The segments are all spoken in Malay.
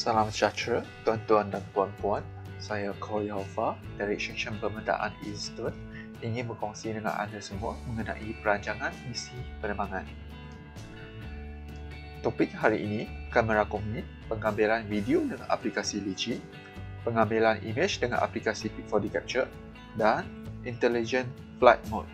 Salam sejahtera, tuan-tuan dan puan-puan. Saya Corey Alpha dari Seksyen Pemetaan Institute ingin berkongsi dengan anda semua mengenai perancangan misi penerbangan. Topik hari ini akan merakumi pengambilan video dengan aplikasi Litchi, pengambilan imej dengan aplikasi Pic4D Capture dan Intelligent Flight Mode.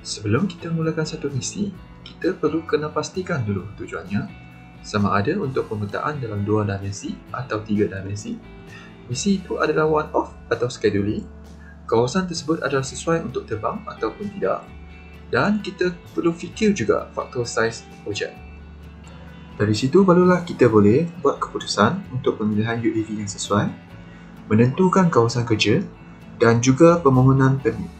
Sebelum kita mulakan satu misi, kita perlu kena pastikan dulu tujuannya sama ada untuk pemetaan dalam dua dimensi atau tiga dimensi. Misi itu adalah one-off atau scheduling. Kawasan tersebut adalah sesuai untuk terbang ataupun tidak. Dan kita perlu fikir juga faktor saiz projek. Dari situ barulah kita boleh buat keputusan untuk pemilihan UAV yang sesuai, menentukan kawasan kerja dan juga permohonan permit.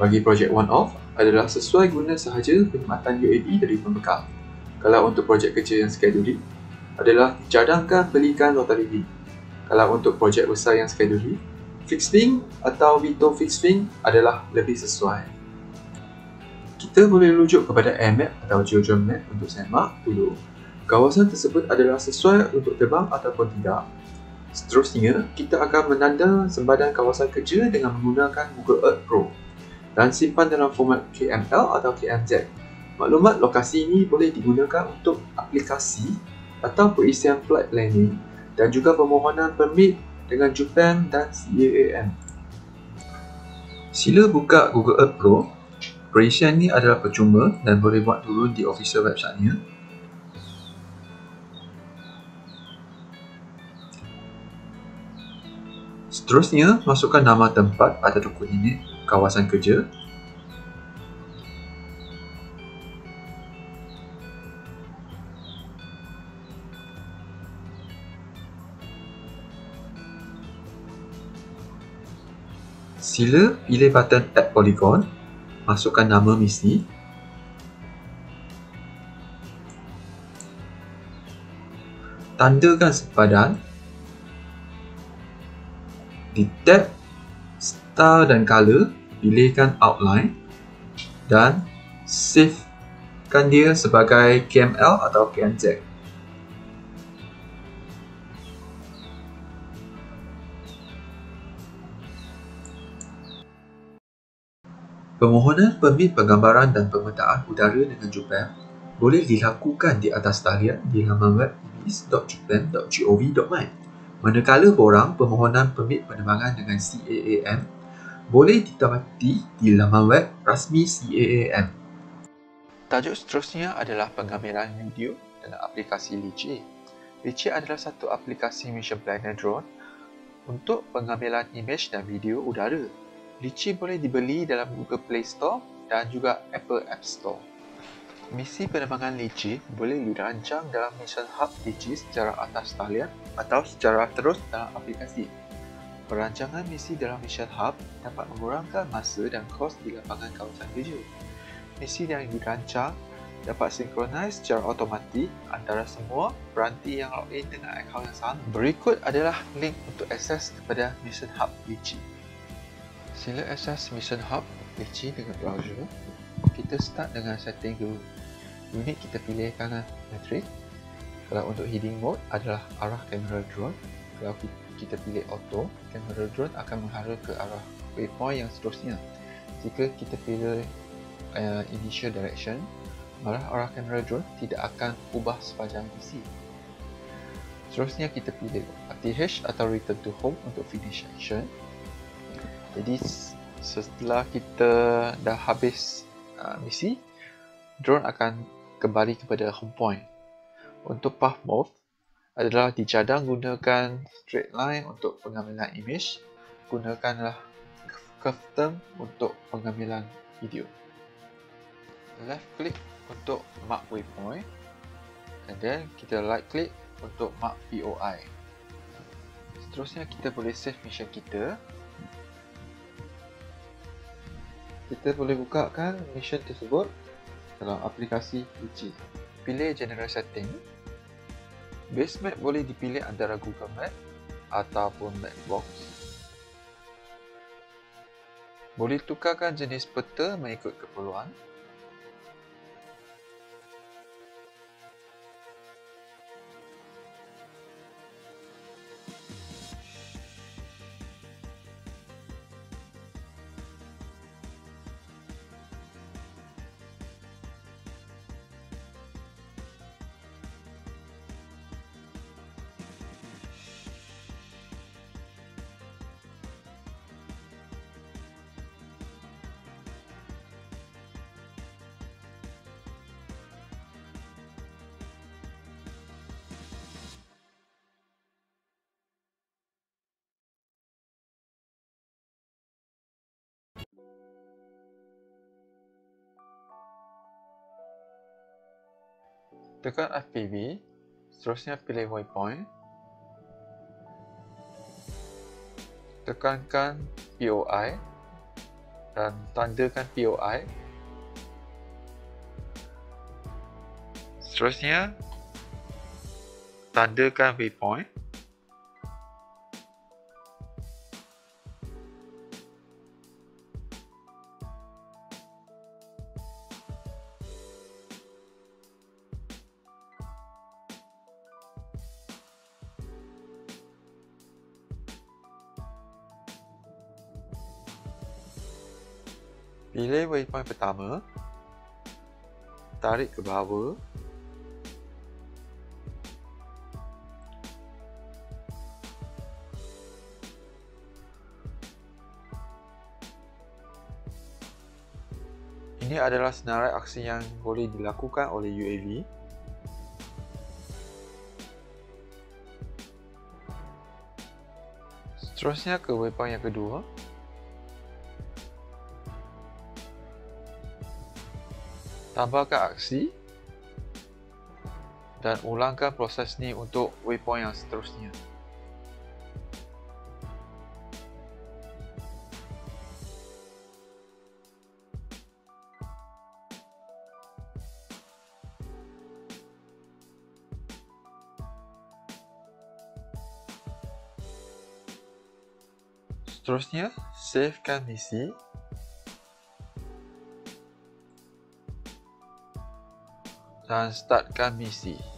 Bagi projek one-off adalah sesuai guna sahaja perkhidmatan UAV dari pembekal kalau untuk projek kecil yang scheduling adalah cadangkan belikan rotary. Kalau untuk projek besar yang scheduling, fixed wing atau veto fixed wing adalah lebih sesuai. Kita boleh rujuk kepada air map atau geodrome map untuk semak dulu kawasan tersebut adalah sesuai untuk terbang ataupun tidak. Seterusnya, kita akan menanda sempadan kawasan kerja dengan menggunakan Google Earth Pro dan simpan dalam format KML atau KMZ Maklumat lokasi ini boleh digunakan untuk aplikasi atau perisian flight planning dan juga permohonan permit dengan JUPAM dan CAAM. Sila buka Google Earth Pro. Perisian ini adalah percuma dan boleh buat turun di official website-nya. Seterusnya, masukkan nama tempat pada dukun unit kawasan kerja Sila pilih button Add Polygon, masukkan nama misi. Tandakan sepadan. Di tab Style dan Color, pilihkan Outline dan savekan dia sebagai KML atau KMZ. Permohonan permit penggambaran dan pemetaan udara dengan JUPAM boleh dilakukan di atas talian di laman web ibis.jupam.gov.my. Manakala borang permohonan permit penerbangan dengan CAAM boleh ditempati di laman web rasmi CAAM. Tajuk seterusnya adalah pengambilan video dalam aplikasi Litchi. Litchi adalah satu aplikasi mission planner drone untuk pengambilan imej dan video udara Litchi boleh dibeli dalam Google Play Store dan juga Apple App Store. Misi penerbangan Litchi boleh dirancang dalam Mission Hub Litchi secara atas talian atau secara terus dalam aplikasi. Perancangan misi dalam Mission Hub dapat mengurangkan masa dan kos di lapangan kawasan kerja. Misi yang dirancang dapat sinkronis secara automatik antara semua peranti yang login dengan akaun yang sama. Berikut adalah link untuk akses kepada Mission Hub Litchi. Sila akses Mission Hub Litchi dengan browser. Kita start dengan setting dulu. Unit kita pilih kanan metrik. Kalau untuk heading mode adalah arah kamera drone. Kalau kita pilih auto, kamera drone akan menghara ke arah waypoint yang seterusnya. Jika kita pilih uh, initial direction, malah arah kamera drone tidak akan ubah sepanjang misi. Seterusnya kita pilih RTH atau return to home untuk finish action. Jadi setelah kita dah habis uh, misi, drone akan kembali kepada home point. Untuk path mode adalah dicadang gunakan straight line untuk pengambilan image, gunakanlah curve term untuk pengambilan video. Left click untuk mark waypoint and then kita right click untuk mark POI. Seterusnya kita boleh save mission kita kita boleh buka kan mission tersebut dalam aplikasi Litchi. Pilih General Setting. Base Map boleh dipilih antara Google Map ataupun Mapbox. Boleh tukarkan jenis peta mengikut keperluan. Tekan FPV, seterusnya pilih waypoint. Tekankan POI dan tandakan POI. Seterusnya, tandakan waypoint. Pilih waypoint pertama. Tarik ke bawah. Ini adalah senarai aksi yang boleh dilakukan oleh UAV. Seterusnya ke waypoint yang kedua. Tambahkan aksi dan ulangkan proses ni untuk waypoint yang seterusnya. Seterusnya, savekan misi dan startkan misi.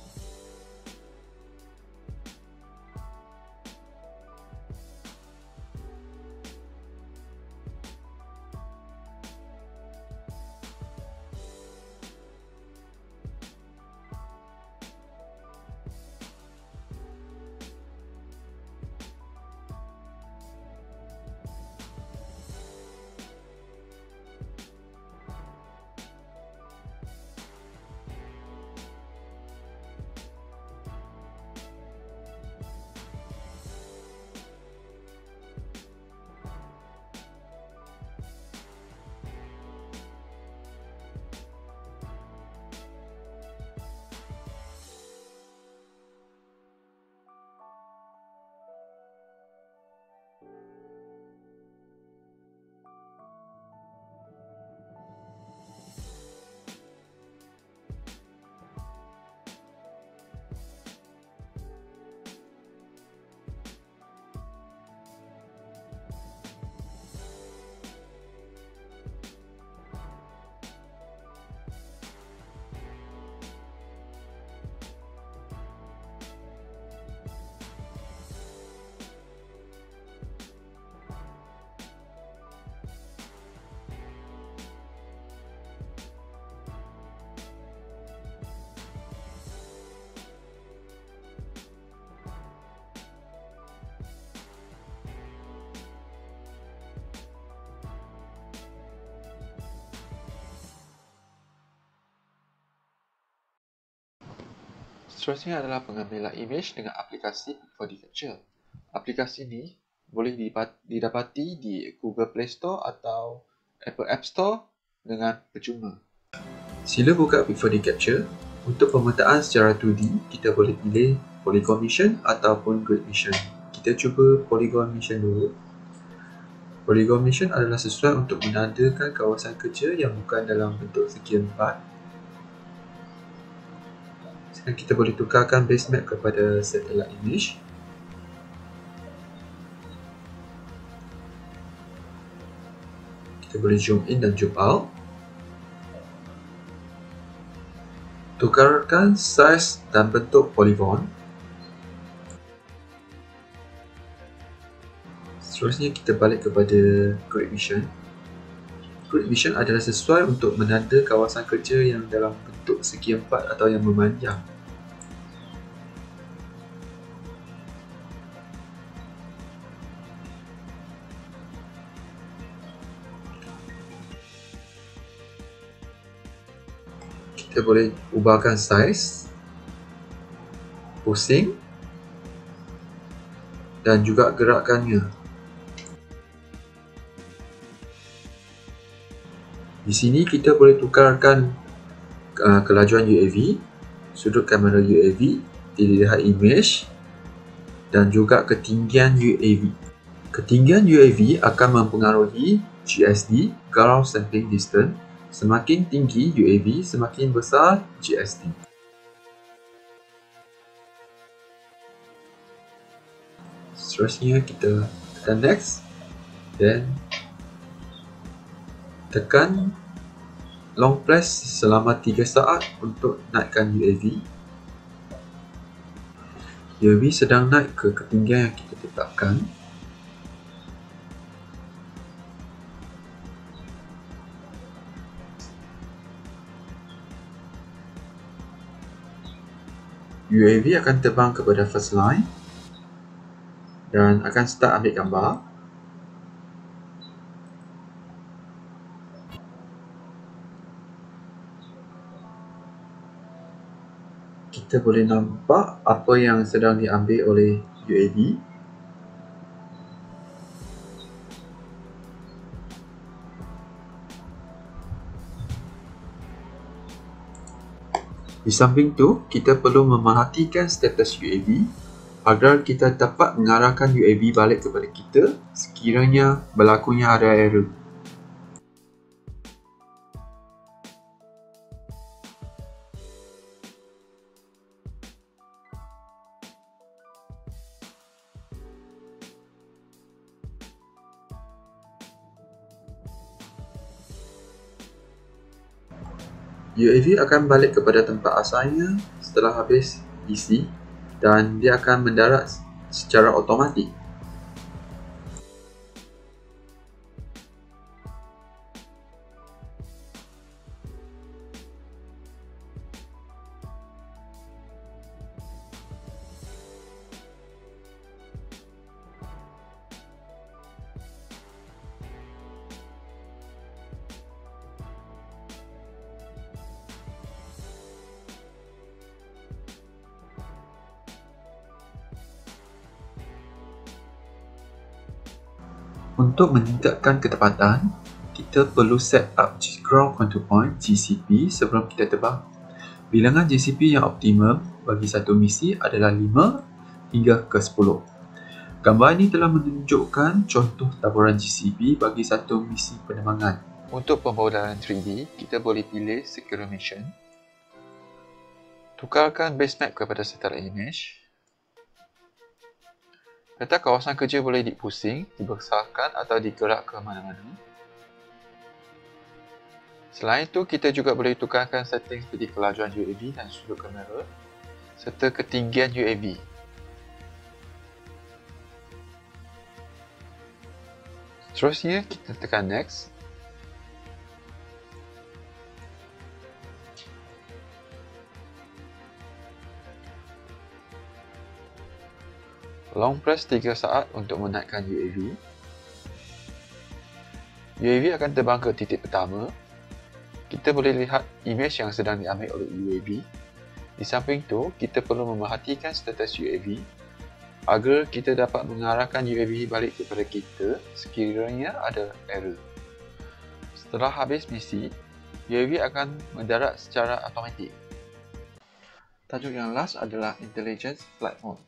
Seterusnya adalah pengambilan imej dengan aplikasi Body Capture. Aplikasi ini boleh didapati di Google Play Store atau Apple App Store dengan percuma. Sila buka Body Capture. Untuk pemetaan secara 2D, kita boleh pilih Polygon Mission ataupun Grid Mission. Kita cuba Polygon Mission dulu. Polygon Mission adalah sesuai untuk menandakan kawasan kerja yang bukan dalam bentuk segi empat dan kita boleh tukarkan base map kepada satellite image. Kita boleh zoom in dan zoom out. Tukarkan size dan bentuk polygon. Seterusnya kita balik kepada grid vision. Grid vision adalah sesuai untuk menanda kawasan kerja yang dalam bentuk segi empat atau yang memanjang kita boleh ubahkan size pusing dan juga gerakannya di sini kita boleh tukarkan uh, kelajuan UAV sudut kamera UAV, dilihat image dan juga ketinggian UAV. Ketinggian UAV akan mempengaruhi GSD, ground sampling distance. Semakin tinggi UAV, semakin besar GSD. Seterusnya kita tekan next. Then tekan long press selama 3 saat untuk naikkan UAV UAV sedang naik ke ketinggian yang kita tetapkan UAV akan terbang kepada first line dan akan start ambil gambar kita boleh nampak apa yang sedang diambil oleh UAV. Di samping tu, kita perlu memerhatikan status UAV agar kita dapat mengarahkan UAV balik kepada kita sekiranya berlakunya ada error. UAV akan balik kepada tempat asalnya setelah habis isi dan dia akan mendarat secara automatik. Untuk meningkatkan ketepatan, kita perlu set up Ground Control Point GCP sebelum kita terbang. Bilangan GCP yang optimum bagi satu misi adalah 5 hingga ke 10. Gambar ini telah menunjukkan contoh taburan GCP bagi satu misi penerbangan. Untuk pembawalan 3D, kita boleh pilih Secure Mission. Tukarkan base map kepada setara image Peta kawasan kerja boleh dipusing, dibesarkan atau digerak ke mana-mana. Selain itu, kita juga boleh tukarkan setting seperti kelajuan UAV dan sudut kamera serta ketinggian UAV. Seterusnya, kita tekan next. Long press 3 saat untuk menaikkan UAV. UAV akan terbang ke titik pertama. Kita boleh lihat image yang sedang diambil oleh UAV. Di samping itu, kita perlu memerhatikan status UAV agar kita dapat mengarahkan UAV balik kepada kita sekiranya ada error. Setelah habis misi, UAV akan mendarat secara automatik. Tajuk yang last adalah Intelligence Mode.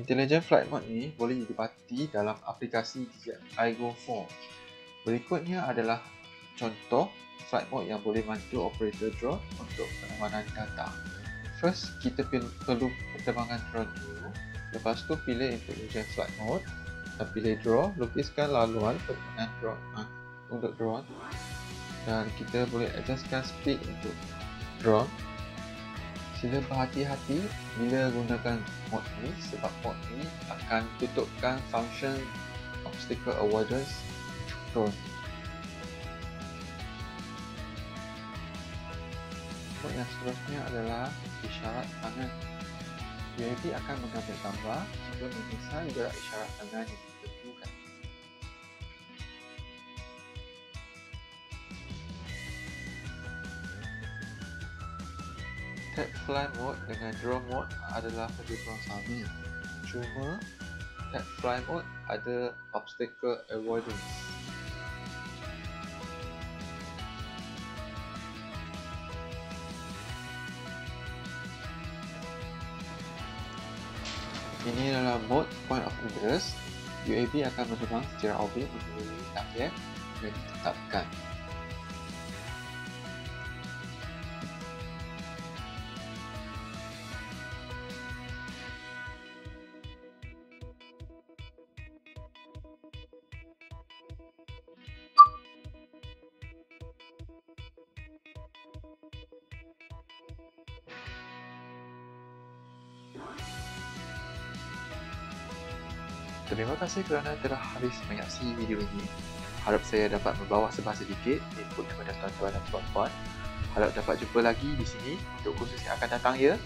Intelligent Flight Mode ni boleh didapati dalam aplikasi DJI Go 4. Berikutnya adalah contoh flight mode yang boleh bantu operator drone untuk pengamanan data. First, kita perlu pertembangan drone dulu. Lepas tu pilih Intelligent Flight Mode dan pilih draw, lukiskan laluan pertembangan drone uh, untuk drone dan kita boleh adjustkan speed untuk drone sila berhati-hati bila gunakan mod ni sebab mod ni akan tutupkan function obstacle avoidance drone. Mod yang seterusnya adalah isyarat tangan. UAV akan mengambil gambar jika menyesal gerak isyarat tangan tap fly mode dengan draw mode adalah lebih kurang sama hmm. cuma tap fly mode ada obstacle avoidance. Ini adalah mode point of interest. UAV akan menerbang secara orbit untuk target yang ditetapkan. Terima kasih kerana telah habis menyaksikan video ini. Harap saya dapat membawa sebab sedikit input kepada tuan-tuan dan puan-puan. Harap dapat jumpa lagi di sini untuk kursus yang akan datang ya.